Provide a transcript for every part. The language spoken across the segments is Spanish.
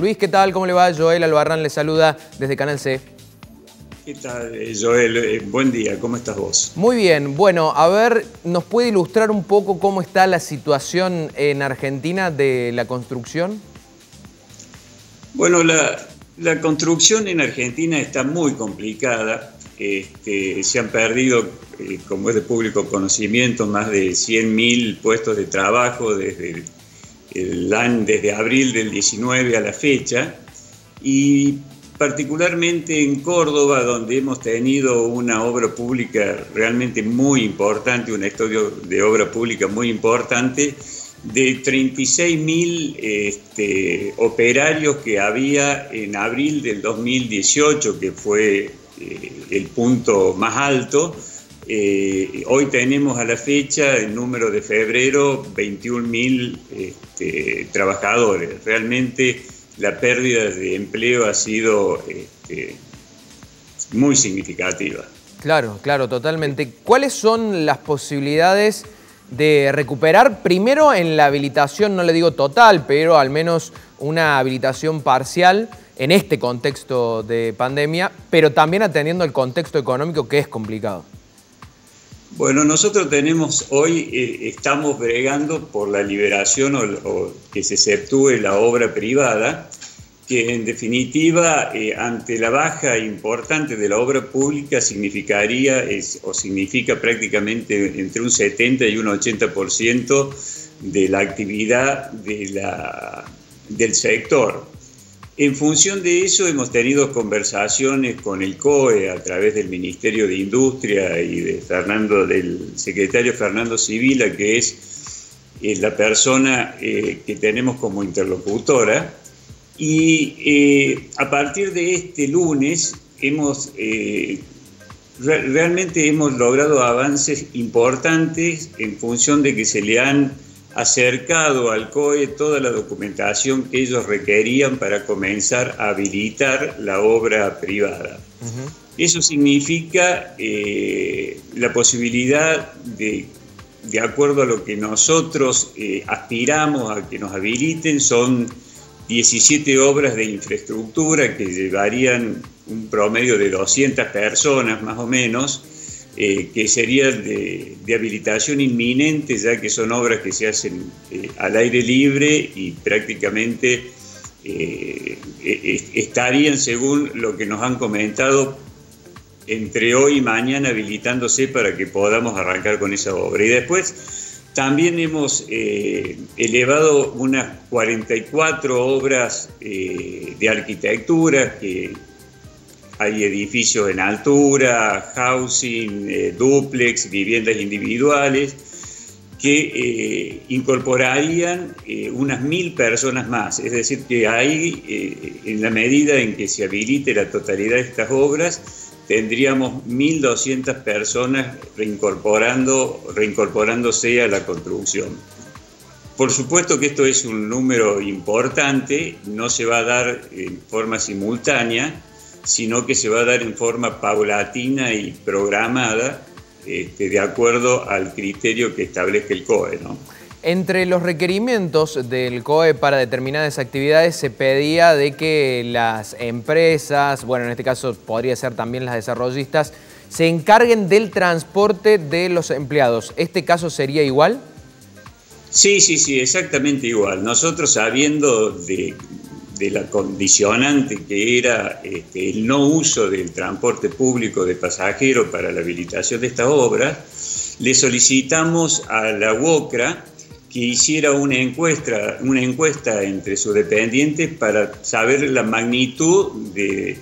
Luis, ¿qué tal? ¿Cómo le va? Joel Albarrán le saluda desde Canal C. ¿Qué tal, eh, Joel? Eh, buen día, ¿cómo estás vos? Muy bien. Bueno, a ver, ¿nos puede ilustrar un poco cómo está la situación en Argentina de la construcción? Bueno, la, construcción en Argentina está muy complicada. Este, se han perdido, eh, como es de público conocimiento, más de 100.000 puestos de trabajo desde el año, desde abril del 19 a la fecha, y particularmente en Córdoba, donde hemos tenido una obra pública realmente muy importante, un estudio de obra pública muy importante, de 36.000 este, operarios que había en abril del 2018, que fue eh, el punto más alto, eh, hoy tenemos a la fecha, el número de febrero, 21.000 este, trabajadores. Realmente la pérdida de empleo ha sido este, muy significativa. Claro, claro, totalmente. ¿Cuáles son las posibilidades de recuperar primero en la habilitación, no le digo total, pero al menos una habilitación parcial en este contexto de pandemia, pero también atendiendo el contexto económico que es complicado? Bueno, nosotros tenemos hoy, eh, estamos bregando por la liberación o, que se exceptúe la obra privada, que en definitiva, eh, ante la baja importante de la obra pública, significaría o significa prácticamente entre un 70 y un 80% de la actividad del sector. En función de eso hemos tenido conversaciones con el COE a través del Ministerio de Industria y Fernando, del secretario Fernando Civila, que es eh, la persona eh, que tenemos como interlocutora. Y eh, a partir de este lunes hemos realmente hemos logrado avances importantes en función de que se le han acercado al COE toda la documentación que ellos requerían para comenzar a habilitar la obra privada. Eso significa eh, la posibilidad de, de acuerdo a lo que nosotros eh, aspiramos a que nos habiliten, son 17 obras de infraestructura que llevarían un promedio de 200 personas más o menos, eh, que serían de, habilitación inminente, ya que son obras que se hacen eh, al aire libre y prácticamente eh, estarían, según lo que nos han comentado, entre hoy y mañana habilitándose para que podamos arrancar con esa obra. Y después también hemos elevado unas 44 obras de arquitectura que hay edificios en altura, housing, eh, duplex, viviendas individuales, que eh, incorporarían eh, unas mil personas más. Es decir, que ahí, en la medida en que se habilite la totalidad de estas obras, tendríamos 1.200 personas reincorporando, reincorporándose a la construcción. Por supuesto que esto es un número importante, no se va a dar en forma simultánea, sino que se va a dar en forma paulatina y programada este, de acuerdo al criterio que establezca el COE. Entre los requerimientos del COE para determinadas actividades se pedía de que las empresas, bueno, en este caso podría ser también las desarrollistas, se encarguen del transporte de los empleados. ¿Este caso sería igual? Sí, sí, sí, exactamente igual. Nosotros sabiendo de, de la condicionante que era este, el no uso del transporte público de pasajeros para la habilitación de esta obra, le solicitamos a la UOCRA que hiciera una encuesta, una encuesta entre sus dependientes para saber la magnitud de,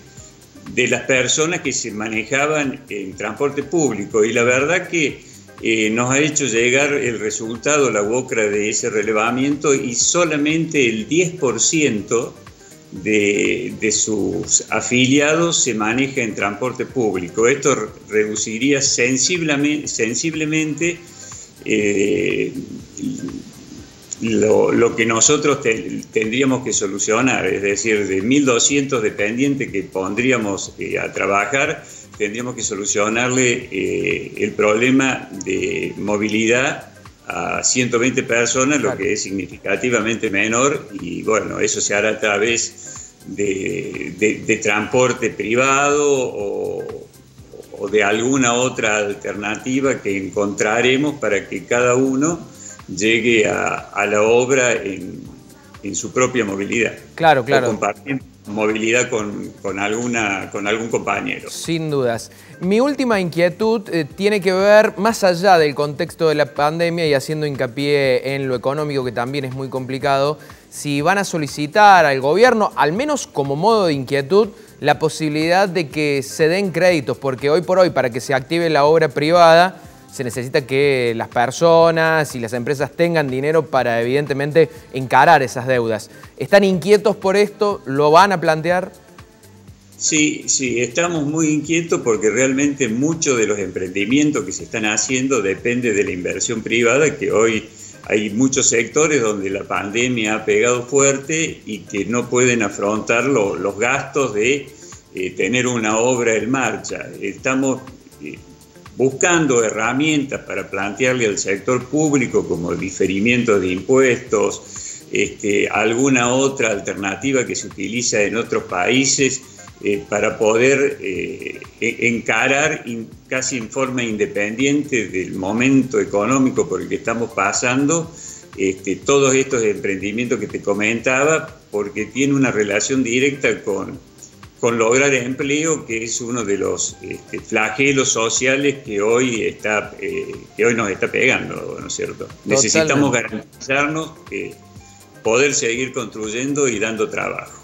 las personas que se manejaban en transporte público. Y la verdad que eh, nos ha hecho llegar el resultado, la UOCRA, de ese relevamiento y solamente el 10% de, sus afiliados se maneja en transporte público. Esto reduciría sensiblemente, sensiblemente eh, lo, que nosotros tendríamos que solucionar, es decir, de 1.200 dependientes que pondríamos eh, a trabajar, tendríamos que solucionarle eh, el problema de movilidad a 120 personas, lo que es significativamente menor, y bueno, eso se hará a través de, transporte privado o, de alguna otra alternativa que encontraremos para que cada uno llegue a, la obra en, su propia movilidad. Claro, claro movilidad con, alguna, con algún compañero. Sin dudas. Mi última inquietud eh, tiene que ver más allá del contexto de la pandemia y haciendo hincapié en lo económico que también es muy complicado, si van a solicitar al gobierno, al menos como modo de inquietud, la posibilidad de que se den créditos, porque hoy por hoy para que se active la obra privada se necesita que las personas y las empresas tengan dinero para evidentemente encarar esas deudas. ¿Están inquietos por esto? ¿Lo van a plantear? Sí, sí, estamos muy inquietos porque realmente muchos de los emprendimientos que se están haciendo depende de la inversión privada, que hoy hay muchos sectores donde la pandemia ha pegado fuerte y que no pueden afrontar los gastos de eh, tener una obra en marcha. Estamos eh, buscando herramientas para plantearle al sector público como diferimiento de impuestos, este, alguna otra alternativa que se utiliza en otros países eh, para poder eh, e-, encarar casi en forma independiente del momento económico por el que estamos pasando este, todos estos emprendimientos que te comentaba, porque tiene una relación directa con con lograr empleo, que es uno de los este, flagelos sociales que hoy, está, eh, que hoy nos está pegando, ¿no es cierto? Necesitamos garantizarnos que poder seguir construyendo y dando trabajo.